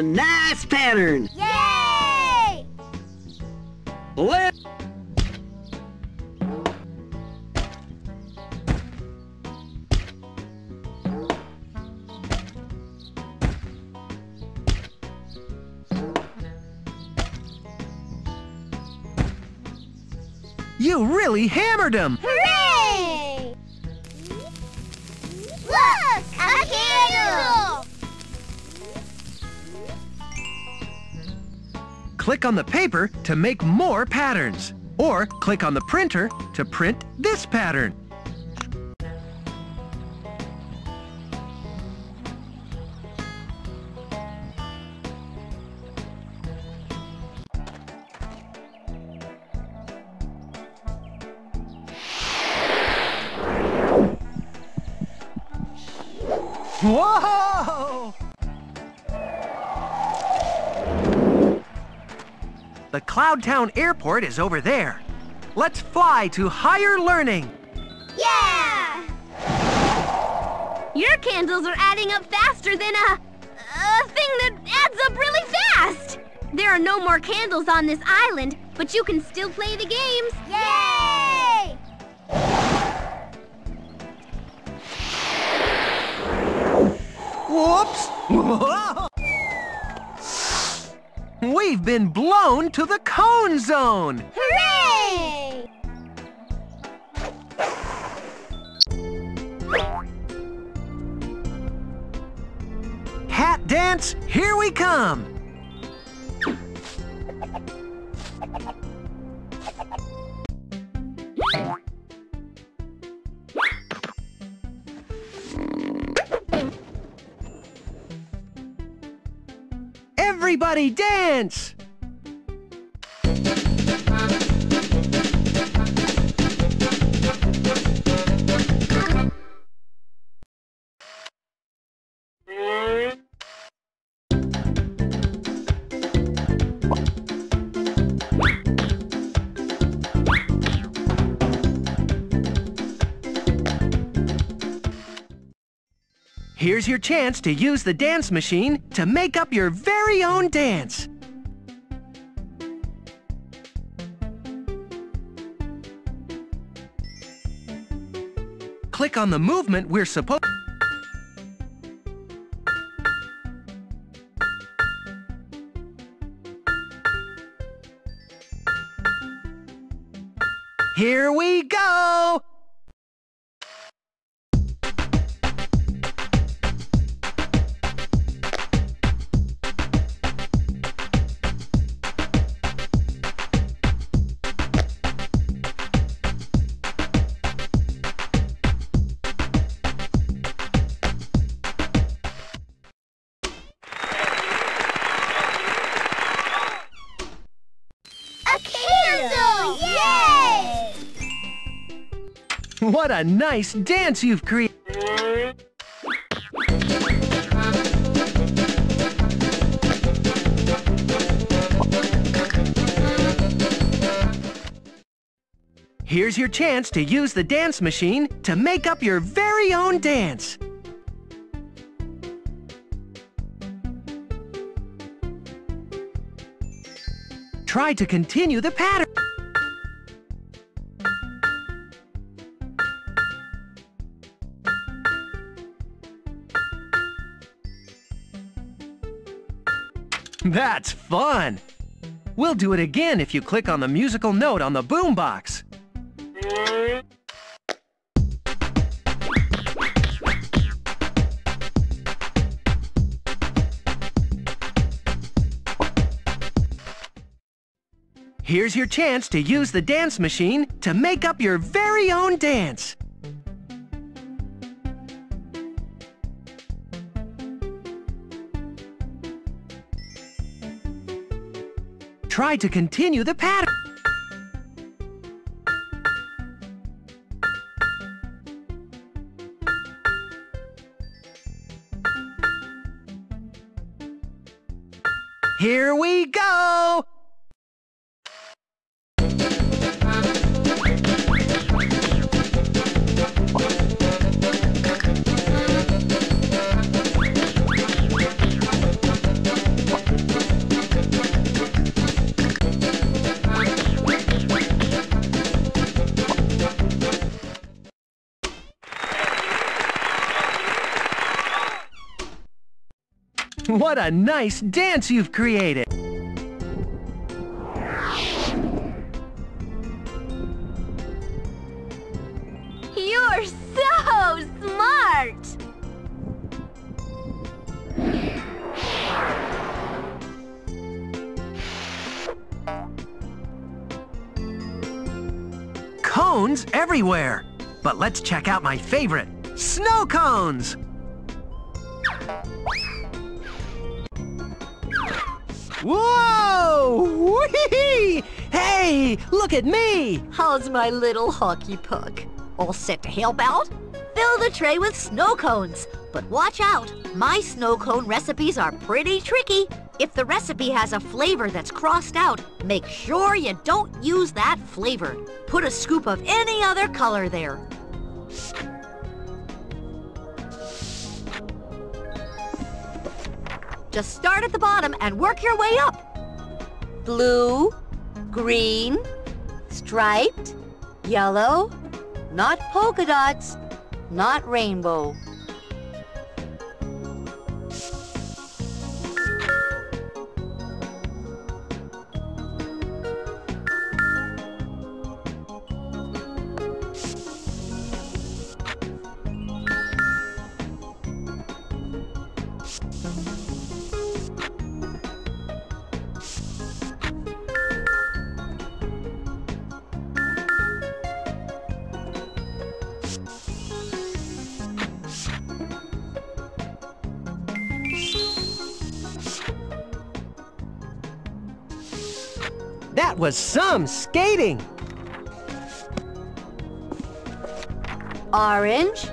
What a nice pattern! Yay! Let You really hammered him! Hooray! Click on the paper to make more patterns. Or click on the printer to print this pattern. Cloudtown Airport is over there. Let's fly to higher learning. Yeah! Your candles are adding up faster than a, a thing that adds up really fast! There are no more candles on this island, but you can still play the games. Yay! Whoops! We've been blown to the cone zone! Hooray! Hat dance, here we come! Everybody dance! Here's your chance to use the dance machine to make up your very own dance. Click on the movement we're supposed Here we go! What a nice dance you've created! Here's your chance to use the dance machine to make up your very own dance. Try to continue the pattern. That's fun! We'll do it again if you click on the musical note on the boombox. Here's your chance to use the dance machine to make up your very own dance. Try to continue the pattern. What a nice dance you've created! You're so smart! Cones everywhere! But let's check out my favorite, snow cones! Whoa! Whee! Hey, look at me! How's my little hockey puck? All set to help out? Fill the tray with snow cones. But watch out, my snow cone recipes are pretty tricky. If the recipe has a flavor that's crossed out, make sure you don't use that flavor. Put a scoop of any other color there. Just start at the bottom and work your way up. Blue, green, striped, yellow, not polka dots, not rainbow. Was some skating! Orange,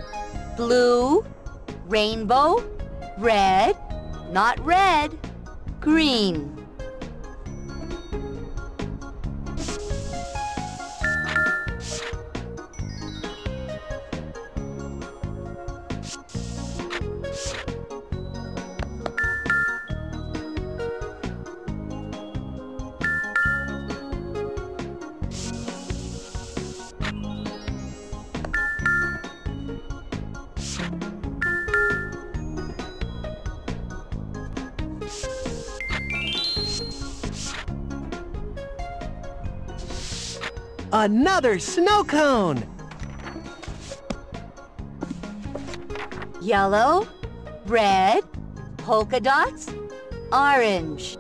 blue, rainbow, red, not red, green. Another snow cone! Yellow, red, polka dots, orange.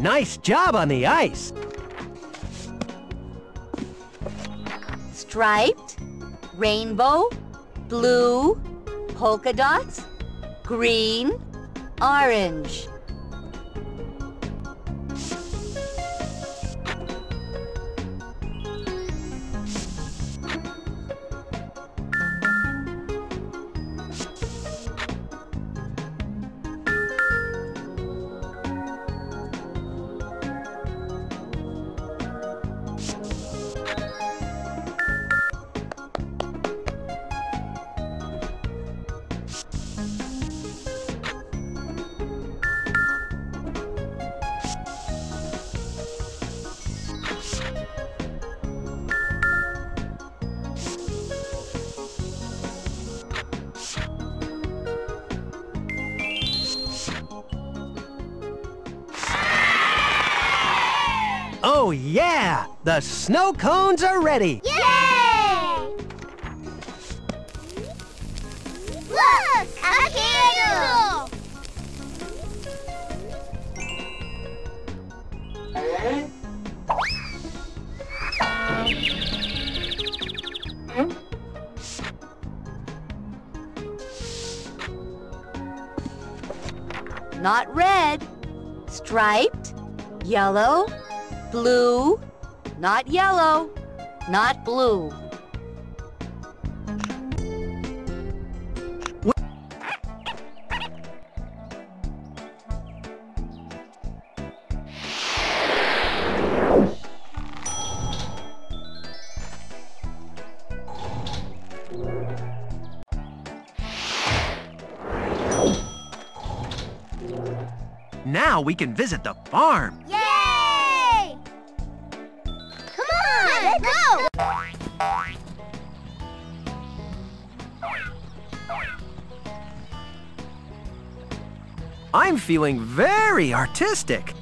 Nice job on the ice! Striped, rainbow, blue, polka dots, green, orange. Oh yeah! The snow cones are ready! Yay! Look! A candle! Not red, striped, yellow, blue, not yellow, not blue. Now we can visit the farm. Yay! I'm feeling very artistic.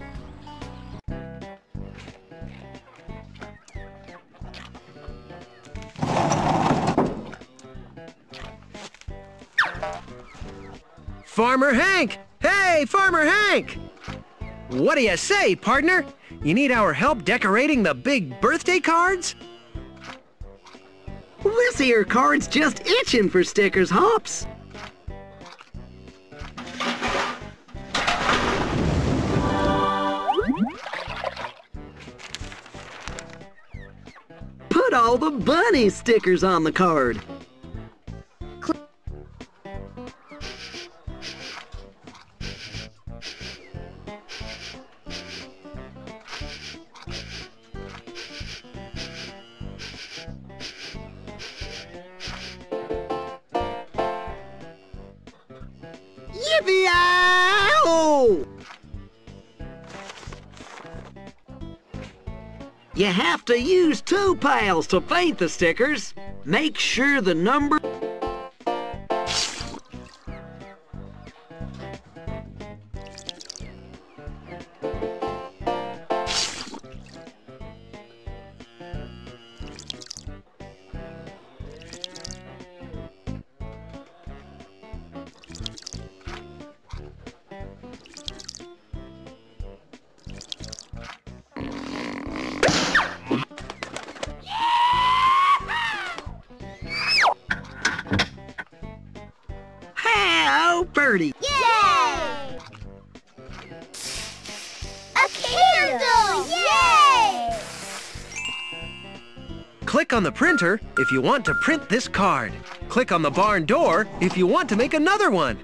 Farmer Hank! Hey, Farmer Hank! What do you say, partner? You need our help decorating the big birthday cards? This here card's just itching for stickers, Hops. Put all the bunny stickers on the card. You have to use two pails to paint the stickers. Make sure the number... How pretty! Yay! A candle! Yay! Click on the printer if you want to print this card. Click on the barn door if you want to make another one.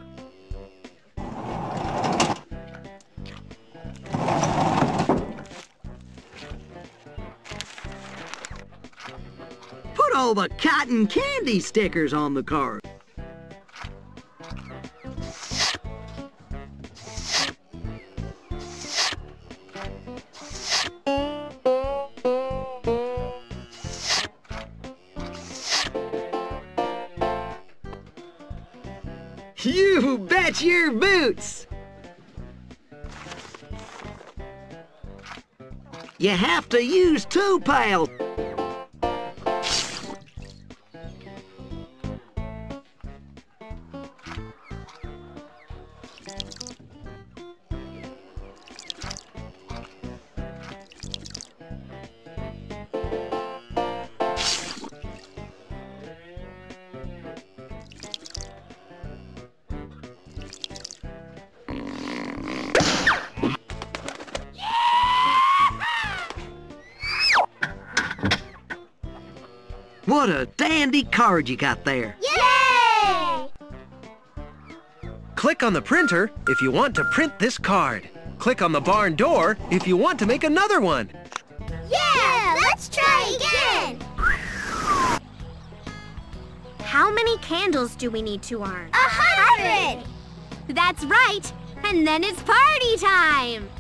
Put all the cotton candy stickers on the card. Your boots! You have to use two pails. What a dandy card you got there. Yay! Click on the printer if you want to print this card. Click on the barn door if you want to make another one. Yeah, let's try again! How many candles do we need to earn? A hundred! That's right! And then it's party time!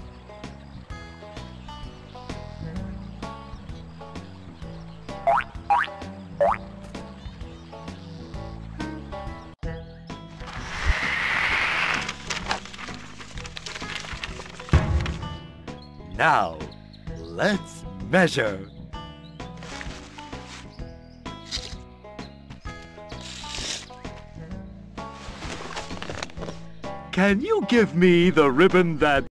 Now, let's measure. Can you give me the ribbon that